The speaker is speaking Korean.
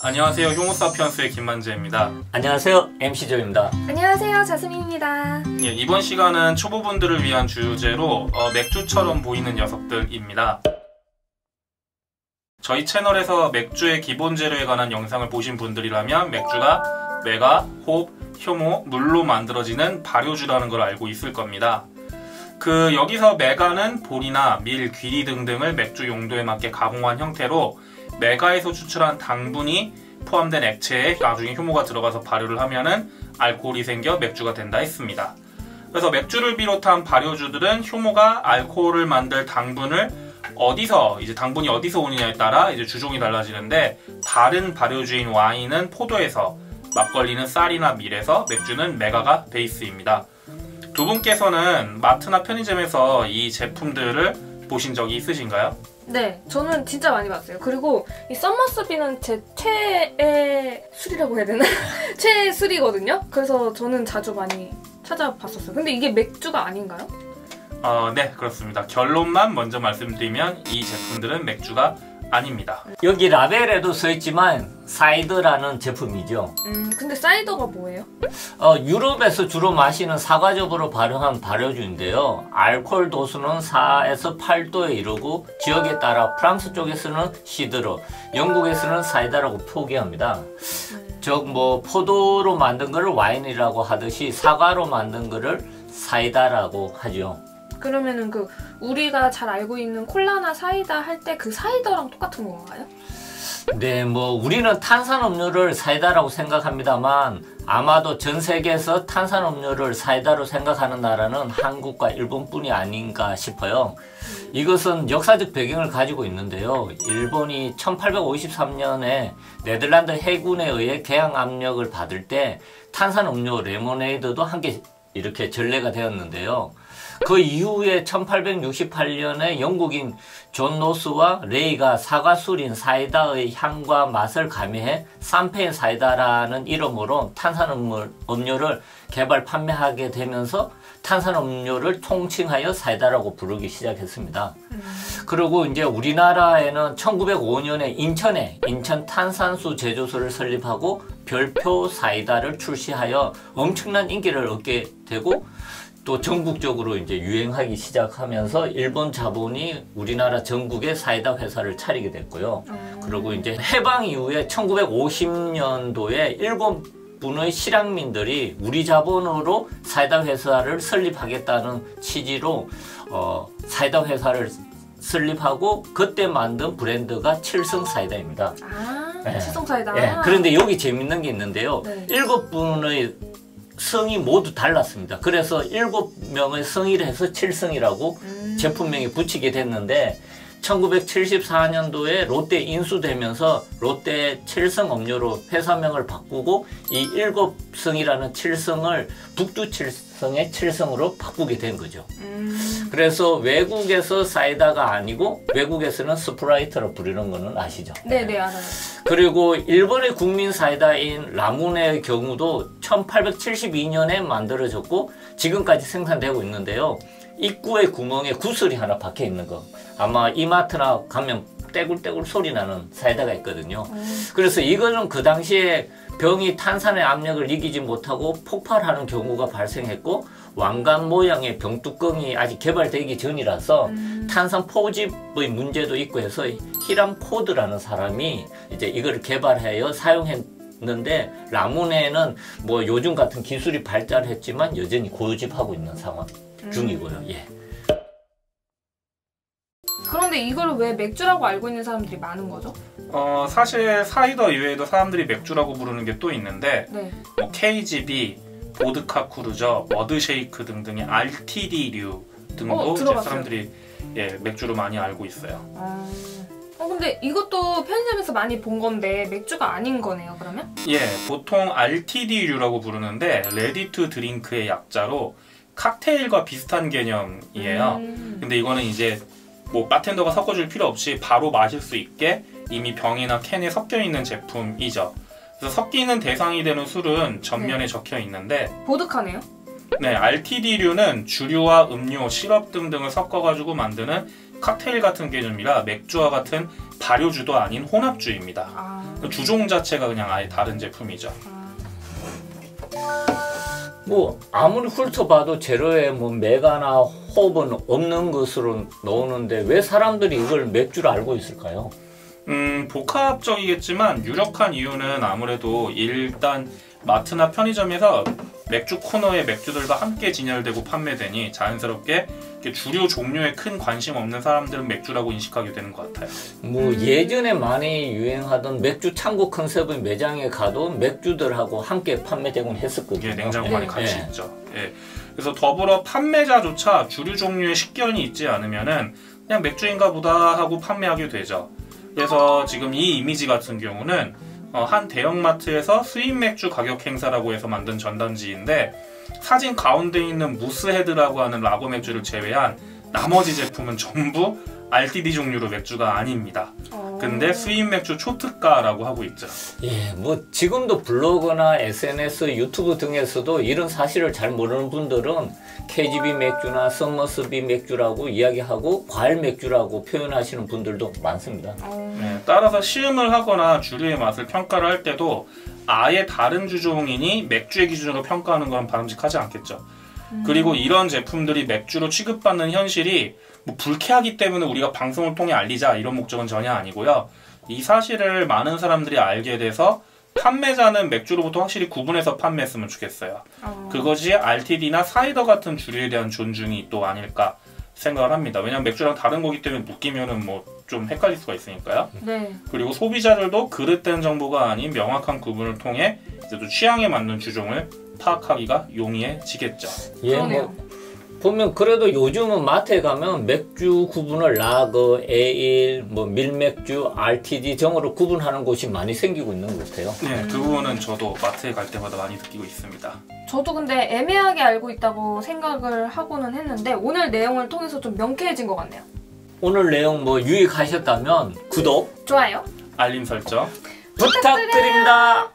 안녕하세요. 효모사피언스의 김만재입니다. 안녕하세요. MC조입니다. 안녕하세요. 자스민입니다. 예, 이번 시간은 초보분들을 위한 주제로 어, 맥주처럼 보이는 녀석들입니다. 저희 채널에서 맥주의 기본 재료에 관한 영상을 보신 분들이라면 맥주가 메가, 홉, 효모, 물로 만들어지는 발효주라는 걸 알고 있을 겁니다. 그 여기서 메가는 볼이나 밀, 귀리 등등을 맥주 용도에 맞게 가공한 형태로 메가에서 추출한 당분이 포함된 액체에 나중에 효모가 들어가서 발효를 하면은 알코올이 생겨 맥주가 된다 했습니다. 그래서 맥주를 비롯한 발효주들은 효모가 알코올을 만들 당분을 어디서 이제 당분이 어디서 오느냐에 따라 이제 주종이 달라지는데 다른 발효주인 와인은 포도에서 막걸리는 쌀이나 밀에서 맥주는 메가가 베이스입니다. 두 분께서는 마트나 편의점에서 이 제품들을 보신 적이 있으신가요? 네, 저는 진짜 많이 봤어요. 그리고 이 썸머스비는 제 최애 술이라고 해야 되나? 최애 술이거든요. 그래서 저는 자주 많이 찾아봤었어요. 근데 이게 맥주가 아닌가요? 어, 네, 그렇습니다. 결론만 먼저 말씀드리면 이 제품들은 맥주가 아닙니다. 여기 라벨에도 써 있지만 cider라는 제품이죠. 음, 근데 cider가 뭐예요? 어, 유럽에서 주로 마시는 사과즙으로 발효한 발효주인데요. 알코올 도수는 4에서 8도에 이르고 지역에 따라 프랑스 쪽에서는 cidre로, 영국에서는 사이다라고 표기합니다. 즉뭐 포도로 만든 거를 와인이라고 하듯이 사과로 만든 거를 사이다라고 하죠. 그러면은 그 우리가 잘 알고 있는 콜라나 사이다 할 때 그 사이더랑 똑같은 건가요? 네, 뭐 우리는 탄산음료를 사이다라고 생각합니다만 아마도 전 세계에서 탄산음료를 사이다로 생각하는 나라는 한국과 일본뿐이 아닌가 싶어요. 이것은 역사적 배경을 가지고 있는데요. 일본이 1853년에 네덜란드 해군에 의해 개항 압력을 받을 때 탄산음료 레모네이드도 함께 이렇게 전래가 되었는데요. 그 이후에 1868년에 영국인 존 노스와 레이가 사과술인 사이다의 향과 맛을 가미해 샴페인 사이다라는 이름으로 탄산음료를 개발 판매하게 되면서 탄산음료를 통칭하여 사이다라고 부르기 시작했습니다. 음. 그리고 이제 우리나라에는 1905년에 인천에 인천 탄산수 제조소를 설립하고 별표 사이다를 출시하여 엄청난 인기를 얻게 되고 또 전국적으로 이제 유행하기 시작하면서 일본 자본이 우리나라 전국에 사이다 회사를 차리게 됐고요. 음. 그리고 이제 해방 이후에 1950년도에 일본 분의 실향민들이 우리 자본으로 사이다 회사를 설립하겠다는 취지로 어, 사이다 회사를 설립하고 그때 만든 브랜드가 칠성 사이다입니다. 아, 네. 칠성 사이다. 네. 그런데 여기 재밌는 게 있는데요. 네. 일곱 분의 성이 모두 달랐습니다. 그래서 일곱 명의 성의를 해서 칠성이라고 음. 제품명에 붙이게 됐는데 1974년도에 롯데 인수되면서 롯데 칠성 음료로 회사명을 바꾸고 이 일곱 성이라는 칠성을 북두 칠성의 칠성으로 바꾸게 된 거죠. 음. 그래서 외국에서 사이다가 아니고 외국에서는 스프라이트로 부르는 거는 아시죠? 네, 네, 알아요. 그리고 일본의 국민 사이다인 라무네의 경우도 1872년에 만들어졌고 지금까지 생산되고 있는데요. 입구의 구멍에 구슬이 하나 박혀 있는 거. 아마 이마트나 가면 떼굴떼굴 소리 나는 사이다가 있거든요. 음. 그래서 이거는 그 당시에 병이 탄산의 압력을 이기지 못하고 폭발하는 경우가 발생했고 왕관 모양의 병뚜껑이 아직 개발되기 전이라서 음. 탄산 포집의 문제도 있고 해서 히람 포드라는 사람이 이제 이걸 개발하여 사용했는데 라무네는 뭐 요즘 같은 기술이 발달했지만 여전히 고집하고 있는 상황 음. 중이고요. 예. 그런데 이걸 왜 맥주라고 알고 있는 사람들이 많은 거죠? 어 사실 cider 이외에도 사람들이 맥주라고 부르는 게 또 있는데 네. 뭐 KGB, 보드카 크루저, 머드 쉐이크 등등의 RTD류 등도 어, 사람들이 예, 맥주로 많이 알고 있어요. 아... 어 근데 이것도 편의점에서 많이 본 건데 맥주가 아닌 거네요 그러면? 예 보통 RTD류라고 부르는데 ready to drink의 약자로 칵테일과 비슷한 개념이에요. 음... 근데 이거는 이제 뭐 바텐더가 섞어줄 필요 없이 바로 마실 수 있게 이미 병이나 캔에 섞여 있는 제품이죠. 그래서 섞이는 대상이 되는 술은 전면에 네. 적혀 있는데 보드카네요? 네, RTD류는 주류와 음료, 시럽 등등을 섞어가지고 만드는 칵테일 같은 개념이라 맥주와 같은 발효주도 아닌 혼합주입니다. 아, 주종 자체가 그냥 아예 다른 제품이죠. 아. 뭐 아무리 훑어봐도 재료에 뭐 메가나 홉은 없는 것으로 나오는데 왜 사람들이 이걸 맥주로 알고 있을까요? 음, 복합적이겠지만 유력한 이유는 아무래도 일단 마트나 편의점에서 맥주 코너에 맥주들과 함께 진열되고 판매되니 자연스럽게 주류 종류에 큰 관심 없는 사람들은 맥주라고 인식하게 되는 것 같아요. 뭐 음. 예전에 많이 유행하던 맥주 창고 컨셉의 매장에 가도 맥주들하고 함께 판매되곤 했었거든요. 이게 냉장고만이 네. 같이 네. 있죠. 예. 그래서 더불어 판매자조차 주류 종류의 식견이 있지 않으면은 그냥 맥주인가 보다 하고 판매하게 되죠. 그래서 지금 이 이미지 같은 경우는 어, 한 대형마트에서 수입 맥주 가격 행사라고 해서 만든 전단지인데 사진 가운데 있는 무스헤드라고 하는 라거 맥주를 제외한 나머지 제품은 전부 RTD 종류로 맥주가 아닙니다. 어. 근데 수입 맥주 초특가라고 하고 있죠. 예, 뭐 지금도 블로그나 SNS, 유튜브 등에서도 이런 사실을 잘 모르는 분들은 KGB 맥주나 썸머스비 맥주라고 이야기하고 과일 맥주라고 표현하시는 분들도 많습니다. 어. 네, 따라서 시음을 하거나 주류의 맛을 평가를 할 때도 아예 다른 주종이니 맥주의 기준으로 평가하는 건 바람직하지 않겠죠. 그리고 이런 제품들이 맥주로 취급받는 현실이 뭐 불쾌하기 때문에 우리가 방송을 통해 알리자 이런 목적은 전혀 아니고요. 이 사실을 많은 사람들이 알게 돼서 판매자는 맥주로부터 확실히 구분해서 판매했으면 좋겠어요. 어. 그것이 RTD나 사이더 같은 주류에 대한 존중이 또 아닐까 생각을 합니다. 왜냐면 맥주랑 다른 거기 때문에 묶이면은 뭐 좀 헷갈릴 수가 있으니까요. 네. 그리고 소비자들도 그릇된 정보가 아닌 명확한 구분을 통해 이제 또 취향에 맞는 주종을 파악하기가 용이해지겠죠. 예, 그러네요. 뭐 보면 그래도 요즘은 마트에 가면 맥주 구분을 라거, 에일, 뭐 밀맥주, RTD 정으로 구분하는 곳이 많이 생기고 있는 것 같아요. 네, 그 부분은 저도 마트에 갈 때마다 많이 느끼고 있습니다. 저도 근데 애매하게 알고 있다고 생각을 하고는 했는데 오늘 내용을 통해서 좀 명쾌해진 것 같네요. 오늘 내용 뭐 유익하셨다면 구독 좋아요. 알림 설정 부탁드립니다.